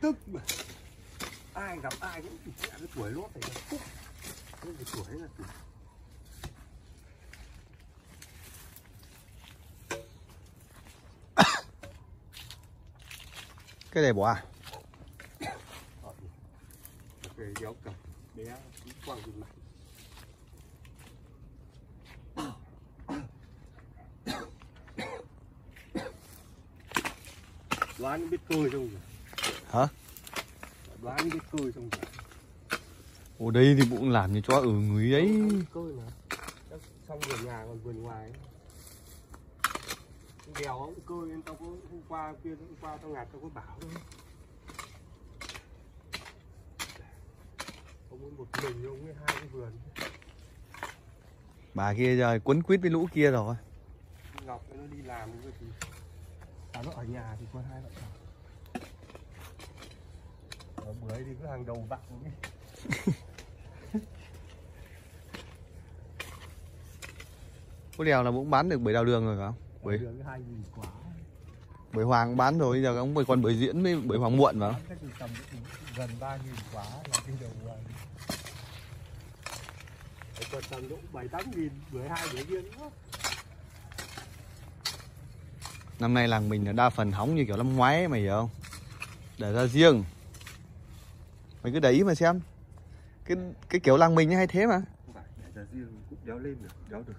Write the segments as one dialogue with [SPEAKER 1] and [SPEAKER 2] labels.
[SPEAKER 1] Tức mà. Ai gặp ai cũng trẻ cái tuổi lốt này. Nó phúc cái tuổi là tuổi.
[SPEAKER 2] Cái này bỏ à?
[SPEAKER 1] Về kéo cầm. Bé quăng mặt đoán biết cười không rồi
[SPEAKER 2] hả?
[SPEAKER 1] Đoán biết cười không rồi
[SPEAKER 2] ở đây thì cũng làm như cho ở người ấy.
[SPEAKER 1] Cười mà. Xong vườn nhà còn vườn ngoài. Đèo ông cười nên tao có hôm qua kia hôm qua tao ngạt tao có bảo thôi. Ông ấy một mình ông ấy hai cái vườn.
[SPEAKER 2] Bà kia giờ quấn quýt với lũ kia rồi.
[SPEAKER 1] Ngọc nó đi làm cái gì à, nó ở nhà thì có hai vợ chồng ở bưởi thì cứ hàng đầu vặn ấy.
[SPEAKER 2] có đèo là cũng bán được bưởi đào đường rồi phải không? Bưởi
[SPEAKER 1] Đường hai nghìn quả
[SPEAKER 2] bưởi hoàng bán rồi giờ ông bưởi còn bưởi diễn với bưởi hoàng muộn
[SPEAKER 1] từ tầm gần ba nghìn quả là cái đầu Đấy, còn tầm độ bảy tám nghìn bưởi hai bưởi viên nữa
[SPEAKER 2] năm nay làng mình là đa phần hóng như kiểu năm ngoái ấy, mày hiểu không? Để ra riêng. Mày cứ để ý mà xem. Cái cái kiểu làng mình hay thế mà.
[SPEAKER 1] Không phải để ra riêng cũng đéo lên được đéo được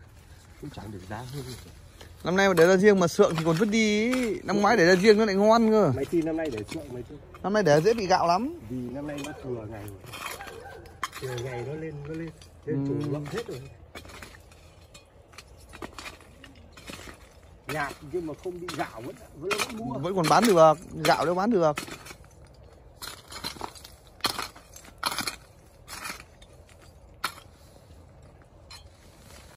[SPEAKER 1] cũng chẳng được giá hơn được.
[SPEAKER 2] năm nay mà để ra riêng mà sượng thì còn vứt đi ý. năm ngoái để ra riêng nó lại ngon cơ.
[SPEAKER 1] Mấy chi năm nay để chuộng mấy chi
[SPEAKER 2] năm nay để dễ bị gạo lắm.
[SPEAKER 1] Vì năm nay nó thừa ngày. Thừa ngày nó lên nó lên. Lên
[SPEAKER 2] Ừ.
[SPEAKER 1] chủ lộng hết rồi nhạt nhưng mà không bị gạo, vẫn vẫn vẫn mua.
[SPEAKER 2] Vẫn còn bán được, gạo đâu bán được.